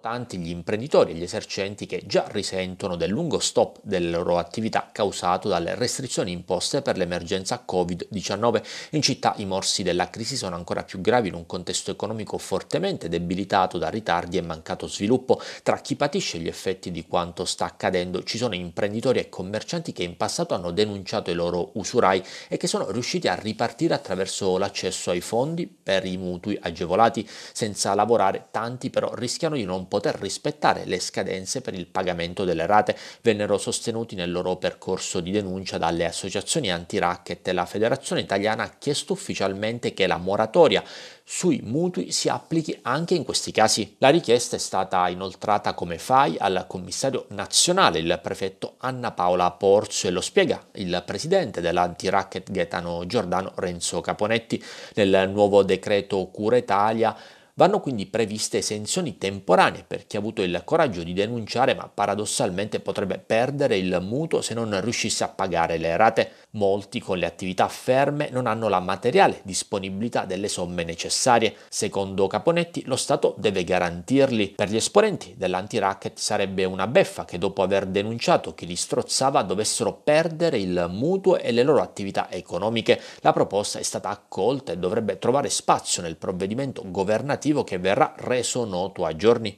tanti gli imprenditori e gli esercenti che già risentono del lungo stop delle loro attività causato dalle restrizioni imposte per l'emergenza Covid-19. In città i morsi della crisi sono ancora più gravi in un contesto economico fortemente debilitato da ritardi e mancato sviluppo. Tra chi patisce gli effetti di quanto sta accadendo ci sono imprenditori e commercianti che in passato hanno denunciato i loro usurai e che sono riusciti a ripartire attraverso l'accesso ai fondi per i mutui agevolati. Senza lavorare tanti però rischiano di non poter rispettare le scadenze per il pagamento delle rate vennero sostenuti nel loro percorso di denuncia dalle associazioni anti-racket e la Federazione Italiana ha chiesto ufficialmente che la moratoria sui mutui si applichi anche in questi casi. La richiesta è stata inoltrata come FAI al commissario nazionale, il prefetto Anna Paola Porzio e lo spiega il presidente dell'anti-racket Gaetano Giordano Renzo Caponetti. Nel nuovo decreto Cura Italia Vanno quindi previste esenzioni temporanee per chi ha avuto il coraggio di denunciare ma paradossalmente potrebbe perdere il mutuo se non riuscisse a pagare le rate. Molti con le attività ferme non hanno la materiale disponibilità delle somme necessarie. Secondo Caponetti lo Stato deve garantirli. Per gli esponenti dell'anti-racket sarebbe una beffa che dopo aver denunciato chi li strozzava dovessero perdere il mutuo e le loro attività economiche. La proposta è stata accolta e dovrebbe trovare spazio nel provvedimento governativo che verrà reso noto a giorni.